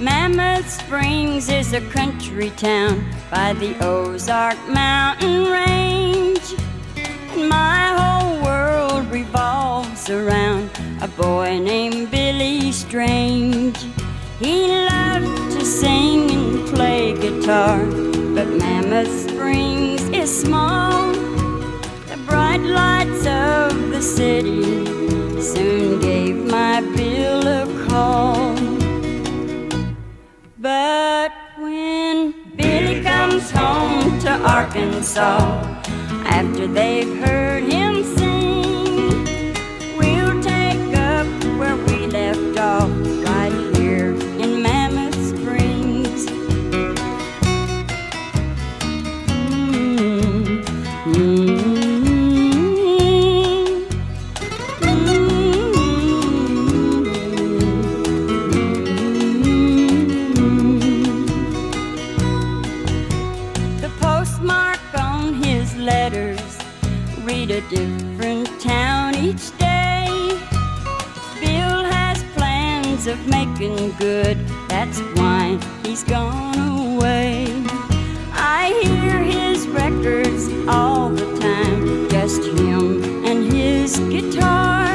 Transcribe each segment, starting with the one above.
Mammoth Springs is a country town by the Ozark Mountain Range. And my whole world revolves around a boy named Billy Strange. He loved to sing and play guitar, but Mammoth Springs is small. The bright lights of the city soon gave when Billy comes home to Arkansas, after they've heard him read a different town each day. Bill has plans of making good, that's why he's gone away. I hear his records all the time, just him and his guitar.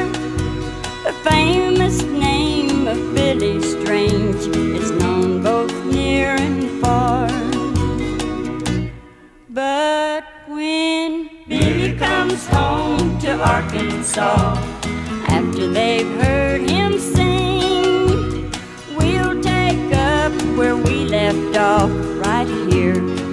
The famous name of Billy Strange is known both near and far. But when Billy home to Arkansas, after they've heard him sing, we'll take up where we left off right here